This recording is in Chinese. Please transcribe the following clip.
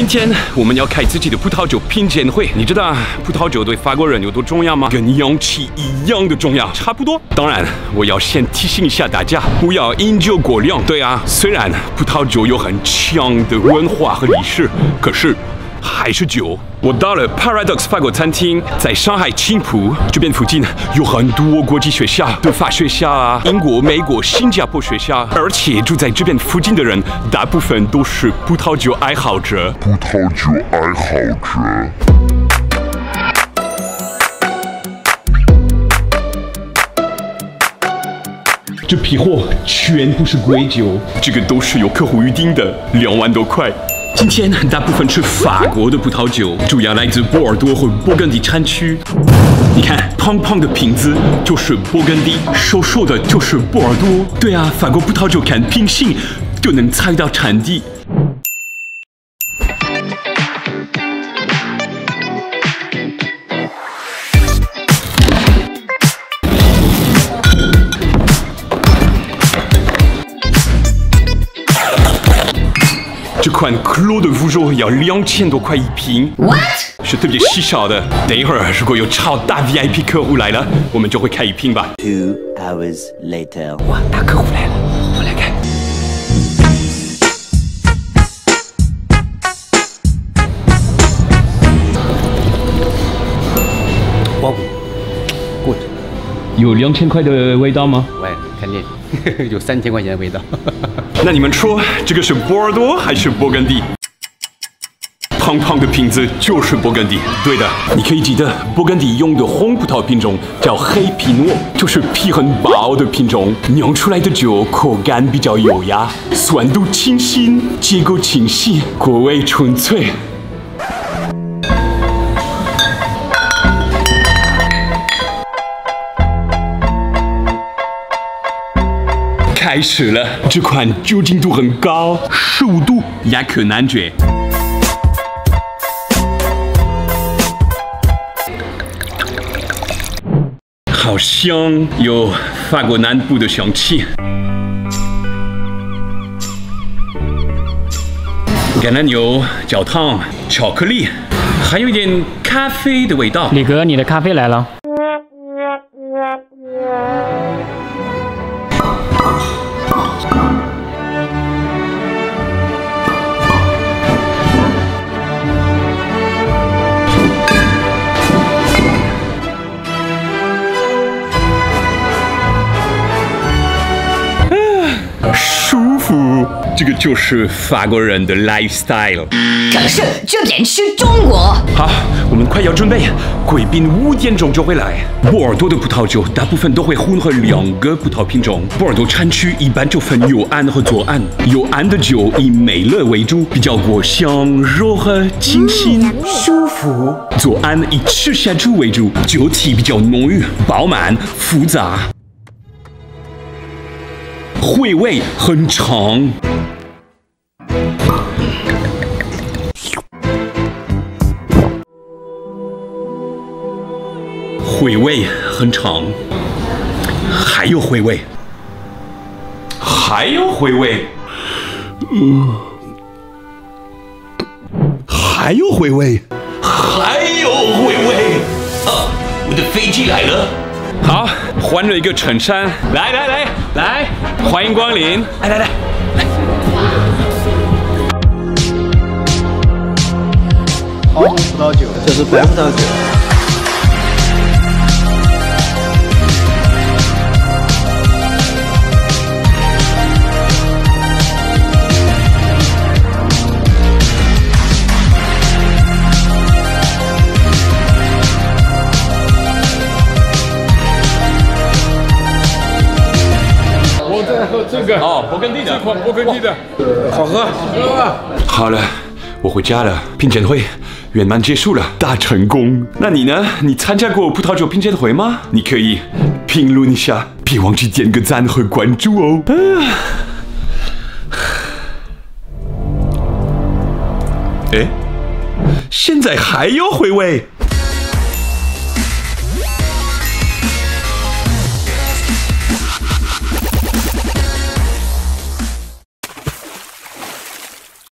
今天我们要开自己的葡萄酒品鉴会。你知道葡萄酒对法国人有多重要吗？跟氧气一样的重要，差不多。当然，我要先提醒一下大家，不要饮酒过量。对啊，虽然葡萄酒有很强的文化和历史，可是。还是酒。我到了 Paradox 法国餐厅，在上海青浦这边附近有很多国际学校，德法学校啊，英国、美国、新加坡学校，而且住在这边附近的人，大部分都是葡萄酒爱好者。葡萄酒爱好者。这批货全部是贵酒，这个都是有客户预定的，两万多块。今天很大部分是法国的葡萄酒，主要来自波尔多和勃艮第产区。你看，胖胖的瓶子就是勃艮第，瘦瘦的就是波尔多。对啊，法国葡萄酒看瓶型就能猜到产地。这款 Clos de Vougeot 要两千多块一瓶，What？是特别稀少的。等一会儿，如果有超大 VIP 客户来了，我们就会开一瓶吧。Two hours later，哇，大客户来了，我来开。有两千块的味道吗？喂，肯定 有三千块钱的味道。那你们说这个是波尔多还是勃艮第？胖胖的瓶子就是勃艮第，对的。你可以记得，勃艮第用的红葡萄品种叫黑皮诺，就是皮很薄的品种，酿出来的酒口感比较优雅，酸度清新，结构清晰，果味纯粹。开始了，这款酒精度很高，十五度，雅克男爵。好香，有法国南部的香气。橄榄油、焦糖、巧克力，还有一点咖啡的味道。李哥，你的咖啡来了。这个就是法国人的 lifestyle。可是这边是中国。好，我们快要准备，贵宾五点钟就会来。波尔多的葡萄酒大部分都会混合两个葡萄品种。波尔多产区一般就分右岸和左岸，右岸的酒以美乐为主，比较果香、柔和、清新、舒服；左岸以赤霞珠为主，酒体比较浓郁、饱满、复杂，回味很长。回味很长，还有回味，还有回味，嗯，还有回味，还有回味。啊，我的飞机来了！好，换了一个衬衫，来来来来，欢迎光临！来来来来，好葡萄酒，这是白葡萄酒。这个哦，勃艮第的，这款勃艮第的，好喝，喝吧。好了，我回家了。品鉴会圆满结束了，大成功。那你呢？你参加过葡萄酒品鉴会吗？你可以评论一下，别忘记点个赞和关注哦。哎，现在还要回味？